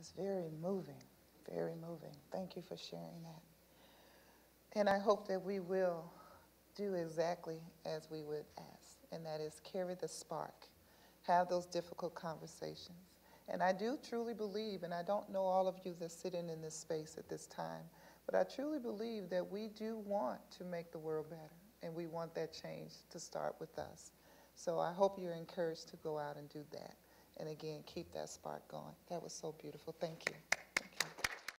was very moving, very moving. Thank you for sharing that. And I hope that we will do exactly as we would ask, and that is carry the spark, have those difficult conversations. And I do truly believe, and I don't know all of you that's sitting in this space at this time, but I truly believe that we do want to make the world better, and we want that change to start with us. So I hope you're encouraged to go out and do that. And again, keep that spark going. That was so beautiful. Thank you.